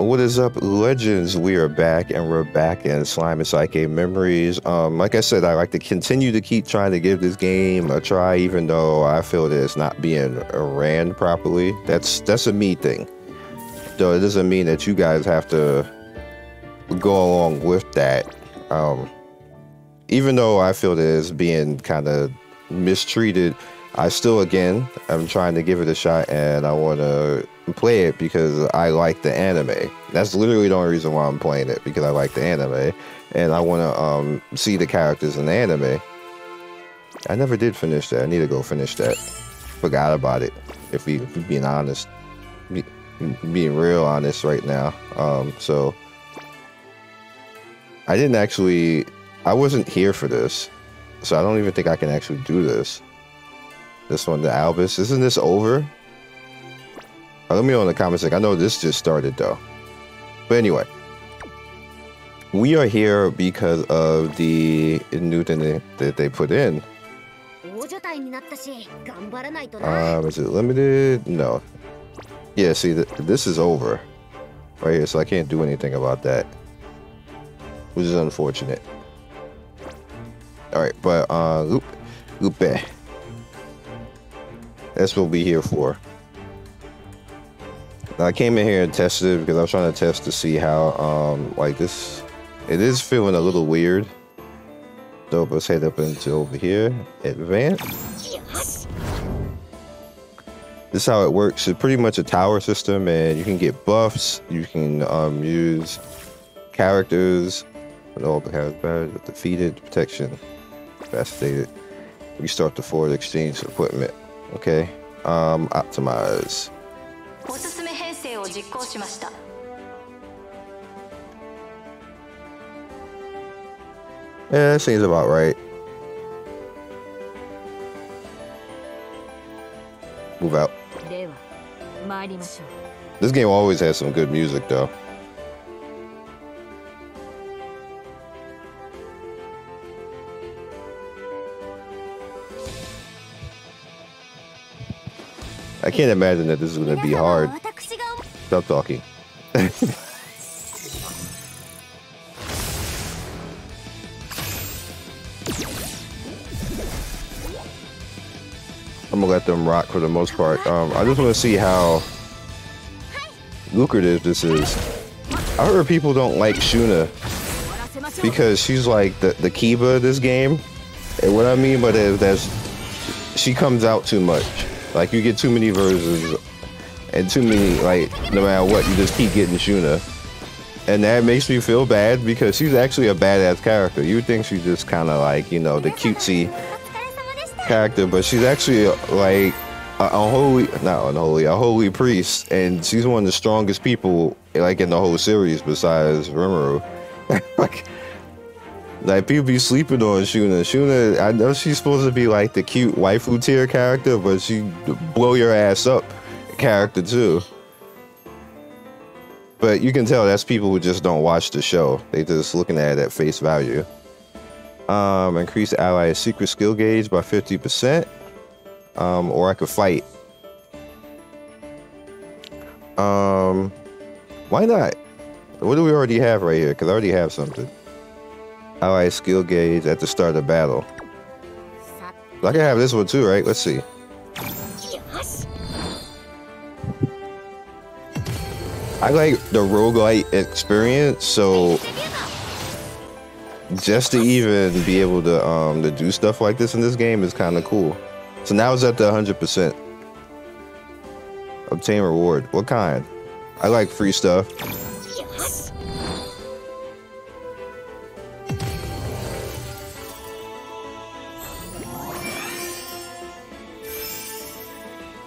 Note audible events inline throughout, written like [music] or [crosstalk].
What is up, legends? We are back, and we're back in Slime Isekai Memories. Um, like I said, I like to continue to keep trying to give this game a try, even though I feel that it's not being ran properly. That's that's a me thing. Though it doesn't mean that you guys have to go along with that. Um, even though I feel that it's being kind of mistreated, I still, again, I'm trying to give it a shot, and I want to play it because I like the anime. That's literally the only reason why I'm playing it because I like the anime and I want to um, see the characters in the anime. I never did finish that. I need to go finish that. Forgot about it. If we, if being honest, be, being real honest right now. Um, so I didn't actually. I wasn't here for this, so I don't even think I can actually do this. This one, the Albus. Isn't this over? Let me know in the comments. Like, I know this just started though. But anyway, we are here because of the new thing that they put in. Um, is it limited? No. Yeah, see, th this is over right here, so I can't do anything about that, which is unfortunate. All right, but uh, Loup, Loupe. That's what we're here for. I came in here and tested it because I was trying to test to see how, um, like this, it is feeling a little weird. So let's head up into over here, advance. This is how it works. It's pretty much a tower system and you can get buffs. You can um, use characters with all the characters, defeated, protection, fascinated. Restart the forward exchange equipment. Okay. Um, optimize. を実行しました Yeah, that seems about right. Move out. This game always has some good music, though. I can't imagine that this is going to be hard. Stop talking. I'm gonna let them rock for the most part. Um, I just want to see how lucrative this is. I heard people don't like Shuna because she's like the, the Kiba of this game. And what I mean by that is that she comes out too much. Like you get too many versions and to me, like no matter what you just keep getting Shuna. And that makes me feel bad because she's actually a badass character. You would think she's just kind of like, you know, the cutesy character, but she's actually like a, holy, not unholy, a holy priest, and she's one of the strongest people like in the whole series besides Rimuru. [laughs] like, like people be sleeping on Shuna. Shuna, I know she's supposed to be like the cute waifu tier character, but she blow your ass up character too. But you can tell that's people who just don't watch the show. They just looking at it at face value. Um, increase ally secret skill gauge by 50%. Um, or I could fight. Um, why not? What do we already have right here? Because I already have something. Ally skill gauge at the start of battle. I can have this one too, right? Let's see. I like the roguelite experience, so just to even be able to um to do stuff like this in this game is kind of cool. So now it's at the 100%. Obtain reward. What kind? I like free stuff.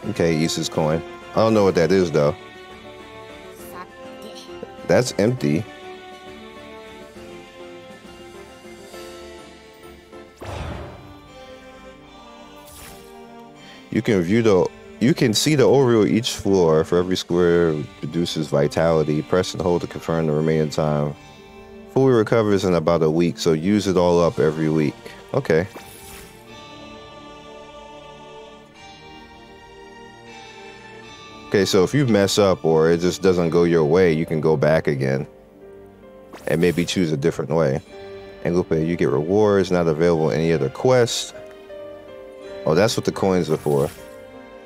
Okay, uses coin. I don't know what that is though. That's empty. You can view the you can see the of each floor for every square produces vitality. Press and hold to confirm the remaining time. Fully recovers in about a week, so use it all up every week. Okay. Okay, so if you mess up or it just doesn't go your way, you can go back again and maybe choose a different way. And look, you get rewards not available any other quest. Oh, that's what the coins are for.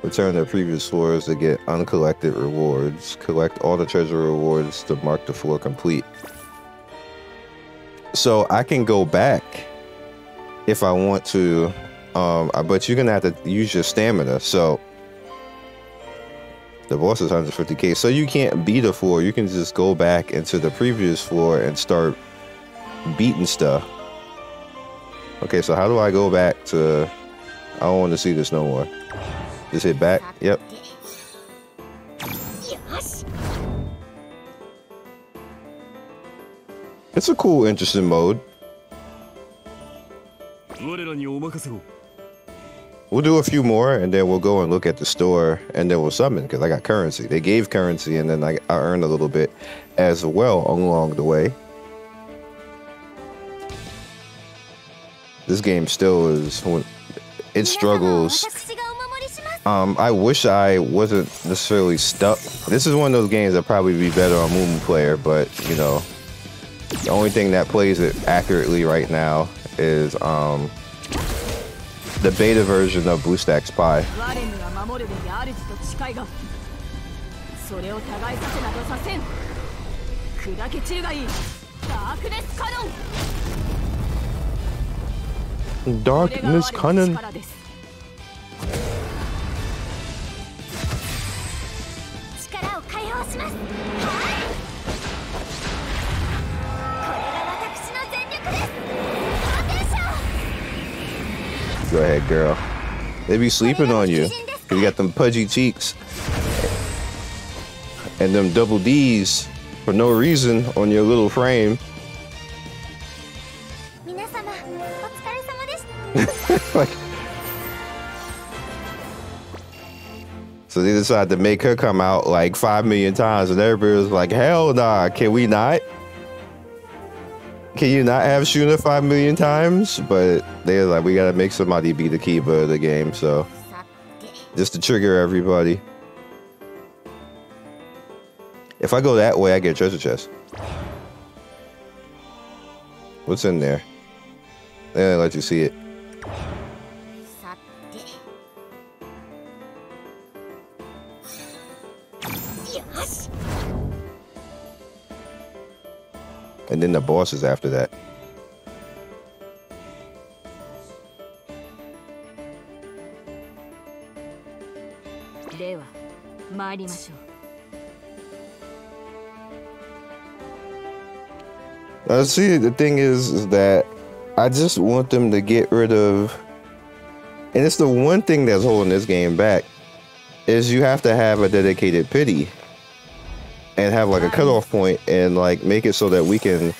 Return to previous floors to get uncollected rewards. Collect all the treasure rewards to mark the floor complete. So I can go back if I want to, um, but you're gonna have to use your stamina. So the boss is 150k, so you can't beat a floor. You can just go back into the previous floor and start beating stuff. Okay, so how do I go back to? I don't want to see this no more. Just hit back. Yep. It's a cool, interesting mode. We'll do a few more and then we'll go and look at the store and then we'll summon because I got currency. They gave currency and then I, I earned a little bit as well along the way. This game still is, it struggles. Um, I wish I wasn't necessarily stuck. This is one of those games that probably be better on MuMu Player, but you know, the only thing that plays it accurately right now is um, the beta version of BlueStacks Pi. それを互いさせなどさせん。砕け散るがいい。ダークネスカノン。ダークネスカノン力を解放します。Go ahead, girl. They be sleeping on you. You got them pudgy cheeks. And them double D's for no reason on your little frame. like, [laughs] so they decided to make her come out like five million times, and everybody was like, "Hell nah, can we not?" Can you not have Shuna five million times? But they're like, we gotta make somebody be the Kiba of the game, so just to trigger everybody. If I go that way, I get a treasure chest. What's in there? They don't let you see it. And then the bosses after that. Uh, see, the thing is, is that I just want them to get rid of, and it's the one thing that's holding this game back, is you have to have a dedicated pity and have like a cutoff point and like make it so that we can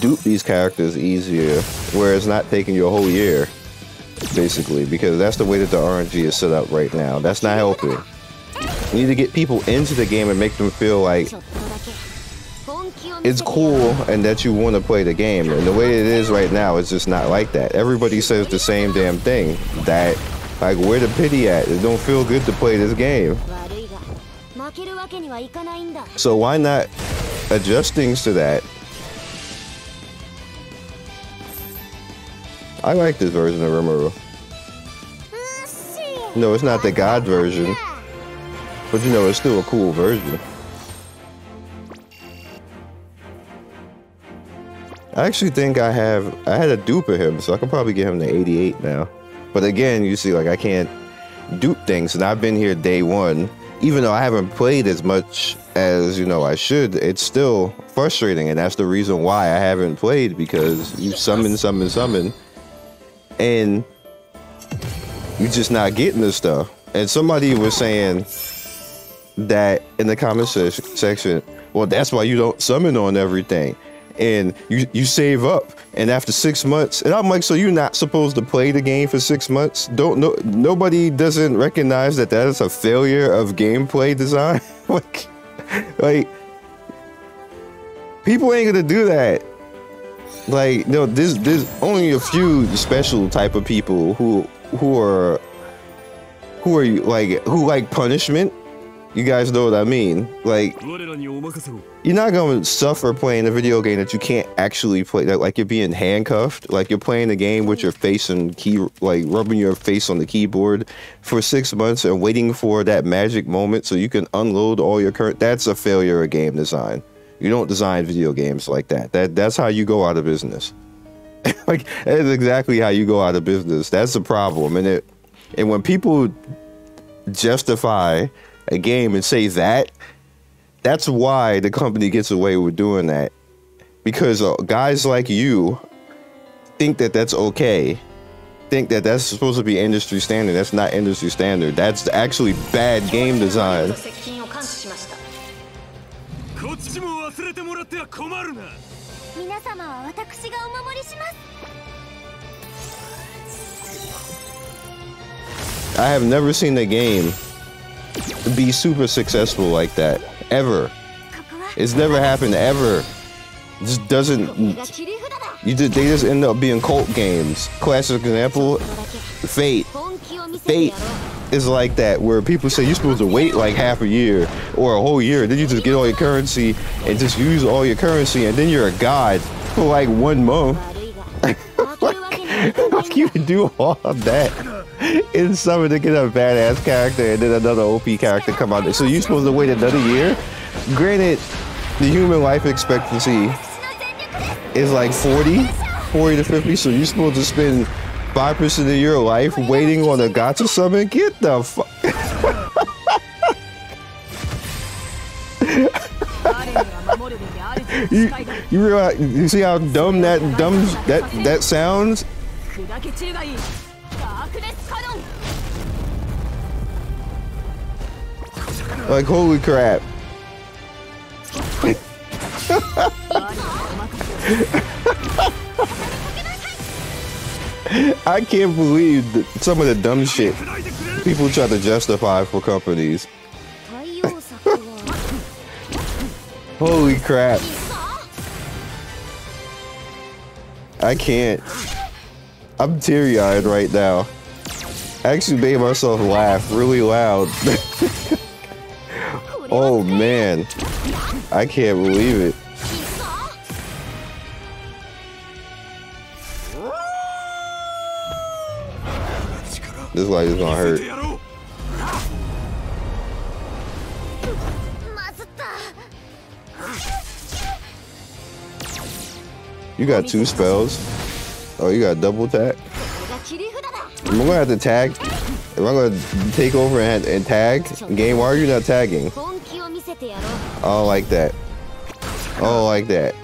dupe these characters easier where it's not taking you a whole year basically because that's the way that the RNG is set up right now. That's not helping. You need to get people into the game and make them feel like it's cool and that you want to play the game. And the way it is right now it's just not like that. Everybody says the same damn thing that like where the pity at? It don't feel good to play this game so why not adjust things to that? I like this version of Rimuru. No, it's not the God version. But you know, it's still a cool version. I actually think I have, I had a dupe of him, so I can probably get him to 88 now. But again, you see, like, I can't dupe things, and I've been here day one even though I haven't played as much as you know I should, it's still frustrating, and that's the reason why I haven't played because you summon, summon, summon, and you're just not getting the stuff. And somebody was saying that in the comment se section, well, that's why you don't summon on everything and you you save up. And after six months and i'm like so you're not supposed to play the game for six months? Don't no nobody doesn't recognize that that is a failure of gameplay design? [laughs] Like like people ain't gonna do that. Like no there's there's only a few special type of people who who are who are like who like punishment You guys know what I mean? Like, you're not to suffer playing a video game that you can't actually play. That like you're being handcuffed. Like you're playing a game with your face and key, like rubbing your face on the keyboard for six months and waiting for that magic moment so you can unload all your current. That's a failure of game design. You don't design video games like that. That that's how you go out of business. [laughs] like that is exactly how you go out of business. That's the problem. And it and when people justify a game and say that, that's why the company gets away with doing that. Because uh, guys like you think that that's okay. Think that that's supposed to be industry standard. That's not industry standard. That's actually bad game design. I have never seen a game be super successful like that ever. It's never happened ever. It just doesn't. You just, they just end up being cult games. Classic example, Fate. Fate is like that, where people say you're supposed to wait like half a year or a whole year, then you just get all your currency and just use all your currency, and then you're a god for like one month. [laughs] like, you do all of that in summer to get a badass character and then another OP character come out. So you're supposed to wait another year? Granted, the human life expectancy is like 40, 40 to 50, so you're supposed to spend 5% of your life waiting on a gacha summon? Get the fuck. [laughs] you, you realize, you see how dumb that dumb that that sounds? Like, holy crap. [laughs] I can't believe some of the dumb shit people try to justify for companies. [laughs] Holy crap. I can't. I'm teary-eyed right now. I actually made myself laugh really loud. [laughs] oh man. I can't believe it. This light is gonna hurt. You got two spells. Oh, you got double tag. I'm gonna have to tag. If I'm gonna take over and, and tag game, why are you not tagging? Oh, I don't like that. Oh, I don't like that.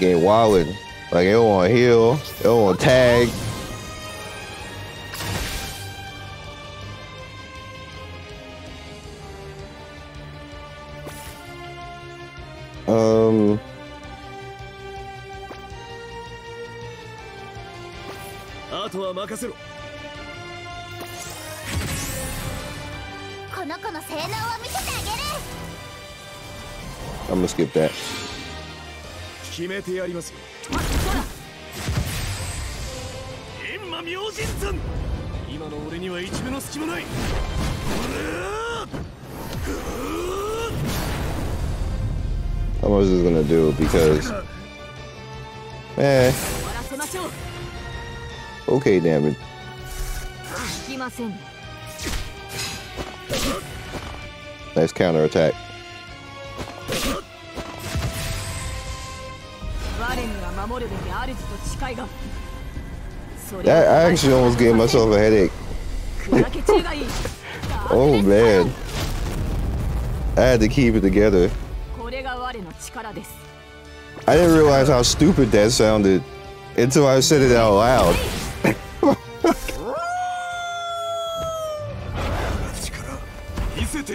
Game wildin'. Like, it don't want heal. It don't want tag. 任せろこの子の性能を見せてあげる I'm gonna skip that 決めてやります明神今の俺には一目の隙もない was just gonna do because, eh. Okay, damn it. Nice counter attack. That, I actually almost gave myself a headache. [laughs] oh man. I had to keep it together. I didn't realize how stupid that sounded until I said it out loud.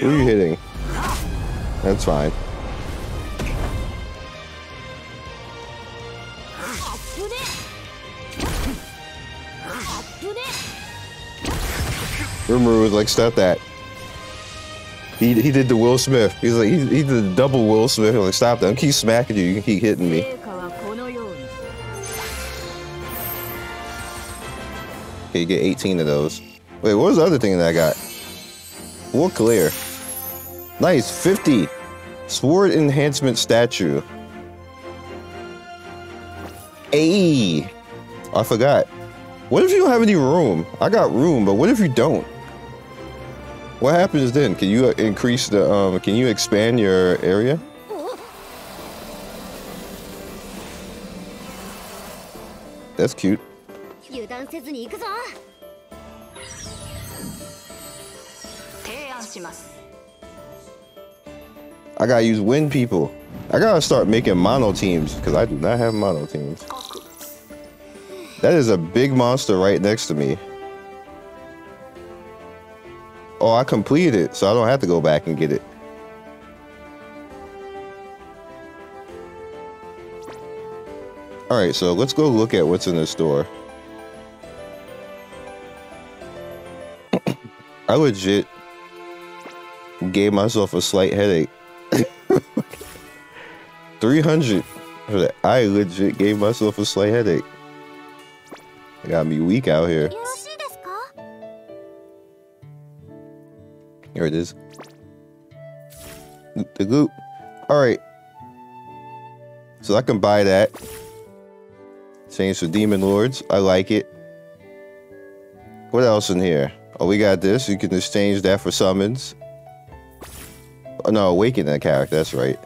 Who are you hitting? That's fine. Rimuru was like, stop that. He, he did the Will Smith. He's like, he, he did the double Will Smith. He's like, stop that. I'm keep smacking you. You can keep hitting me. Okay, you get 18 of those. Wait, what was the other thing that I got? War clear. Nice, 50. Sword enhancement statue. Ayy. I forgot. What if you don't have any room? I got room, but what if you don't? What happens then? Can you uh, increase the, um, can you expand your area? That's cute. I gotta use wind people. I gotta start making mono teams because I do not have mono teams. That is a big monster right next to me. Oh, I completed it, so I don't have to go back and get it. All right, so let's go look at what's in the store. [coughs] I legit gave myself a slight headache. 300 for that. I legit gave myself a slight headache. Got me weak out here. Here it is. The goop. Alright. So I can buy that. Change to Demon Lords. I like it. What else in here? Oh, we got this. You can exchange that for summons. Oh, no, awaken that character. That's right.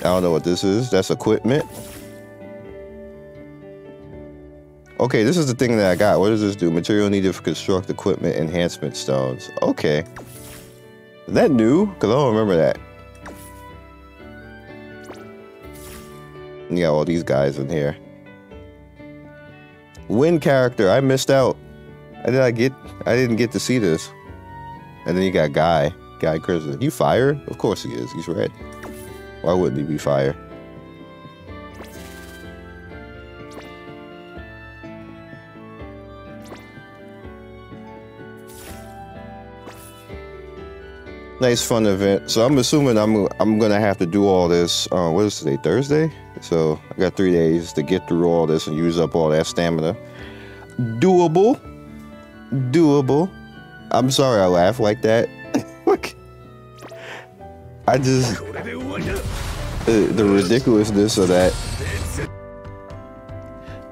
I don't know what this is. That's equipment. Okay, this is the thing that I got. What does this do? Material needed for construct equipment enhancement stones. Okay. Is that new? Because I don't remember that. You got all these guys in here. Wind character. I missed out. I did I get I didn't get to see this. And then you got Guy. Guy Crimson. You fire? Of course he is. He's red. Why wouldn't he be fire? Nice fun event. So I'm assuming I'm I'm gonna have to do all this. Uh, what is today? Thursday. So I got three days to get through all this and use up all that stamina. Doable. Doable. I'm sorry I laugh like that. Look. [laughs] I just the, ridiculousness of that.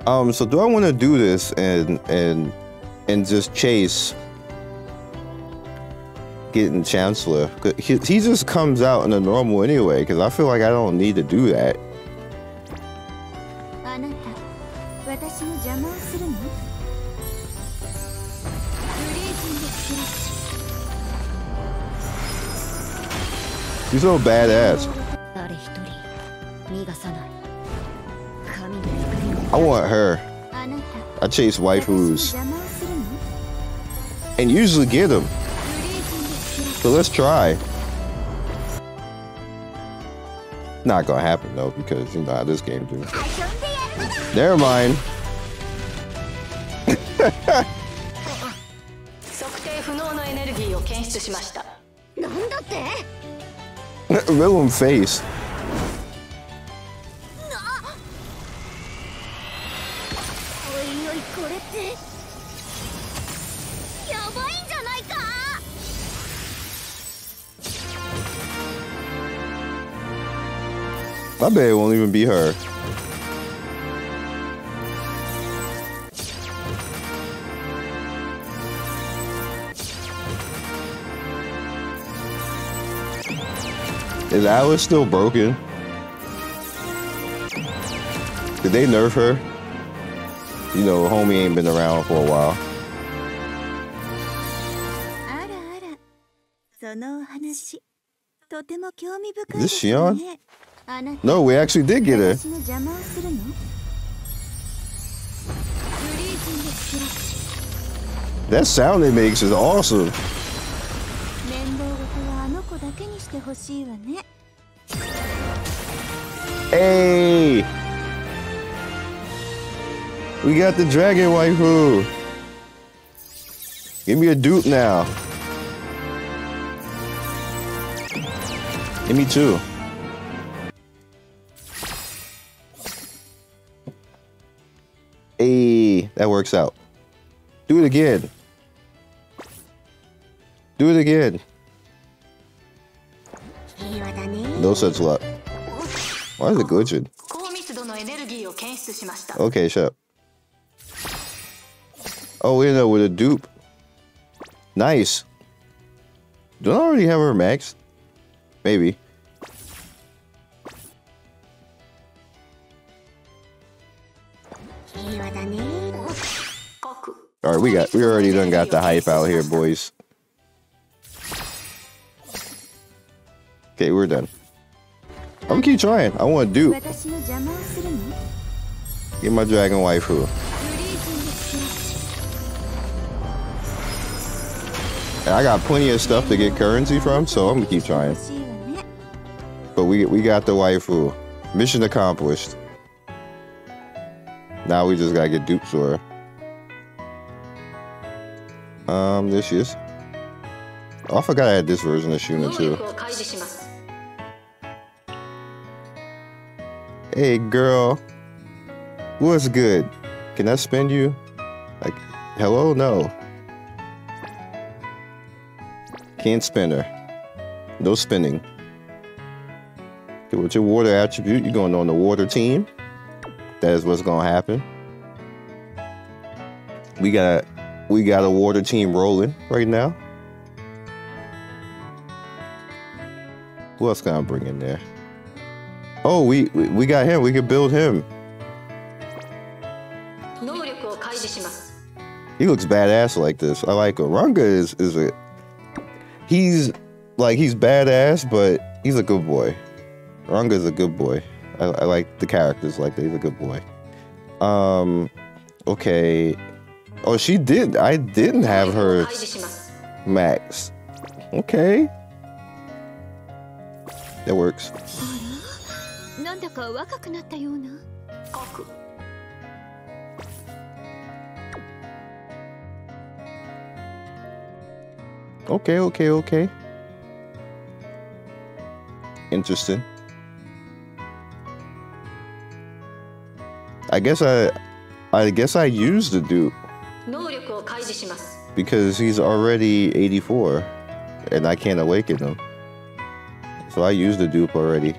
Um, so do I want to do this and and and just chase getting Chancellor? He, he just comes out in the normal anyway, because I feel like I don't need to do that. You're so badass. I want her. I chase waifus. And usually get them. So let's try. Not gonna happen though, because you know how this game do. Never mind. [laughs] [laughs] Villain face. My baby won't even be her. Is Alice still broken? Did they nerf her? You know, homie ain't been around for a while. Is this Shion? No, we actually did get it. That sound it makes is awesome. Hey! We got the dragon waifu. Give me a dupe now. Give me two. Hey, that works out. Do it again. Do it again. No such luck. Why is it glitching? Okay, shut up. Oh, we ended up with a dupe. Nice. Don't I already have her max? Maybe. We got we already done got the hype out here, boys. Okay, we're done. I'm gonna keep trying. I wanna do. Get my dragon waifu. And I got plenty of stuff to get currency from, so I'm gonna keep trying. But we we got the waifu. Mission accomplished. Now we just gotta get dupes or um, there she is. Oh, I forgot I had this version of Shuna too. Hey girl, what's good? Can I spend you? Like, hello? No. Can't spend her. No spinning. Okay, with your water attribute, you're going on the water team. That is what's gonna happen. We got we got a water team rolling right now. Who else can I bring in there? Oh, we we got him. We can build him. He looks badass like this. I like him. Ranga is is a he's like he's badass, but he's a good boy. Ranga's a good boy. I, I like the characters like that. He's a good boy. Um, okay. Oh, she did. I didn't have her max. Okay. That works. Okay, okay, okay. Interesting. I guess I I guess I used the dupe because he's already 84 and I can't awaken him. So I used the dupe already.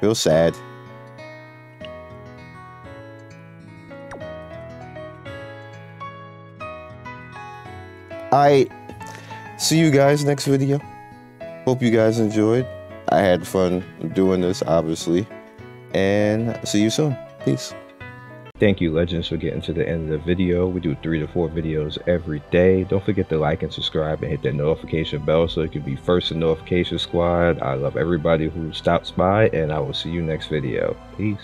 Feel sad. I see you guys next video. Hope you guys enjoyed. I had fun doing this, obviously. And see you soon. Peace. Thank you, Legends, for getting to the end of the video. We do three to four videos every day. Don't forget to like and subscribe and hit that notification bell so you can be first in notification squad. I love everybody who stops by, and I will see you next video. Peace.